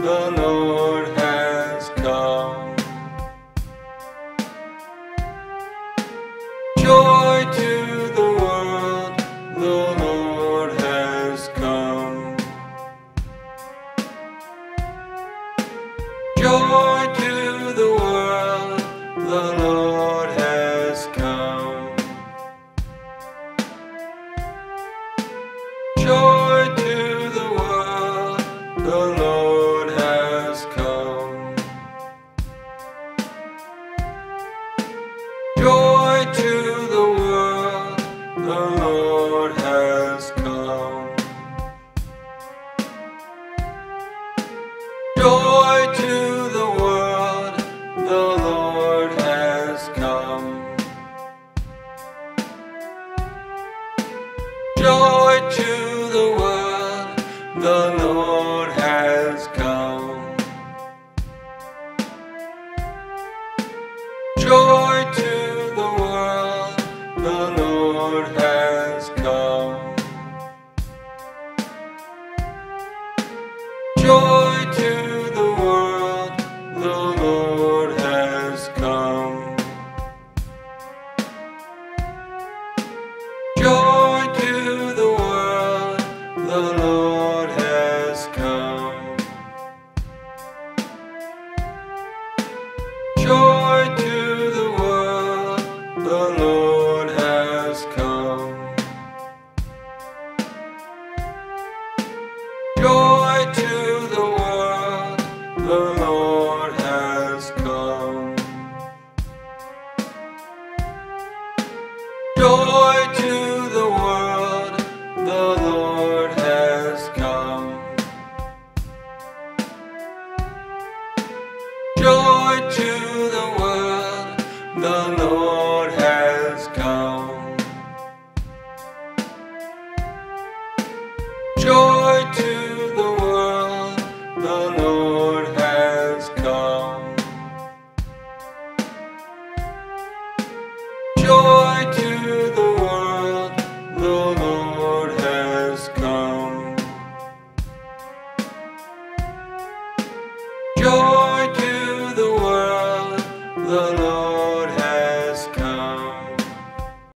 the Lord. the Lord has come. Joy to the world, the Lord has come. Joy to the world. Lord has come. Joy to the world, the